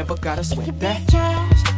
never gotta sweat that.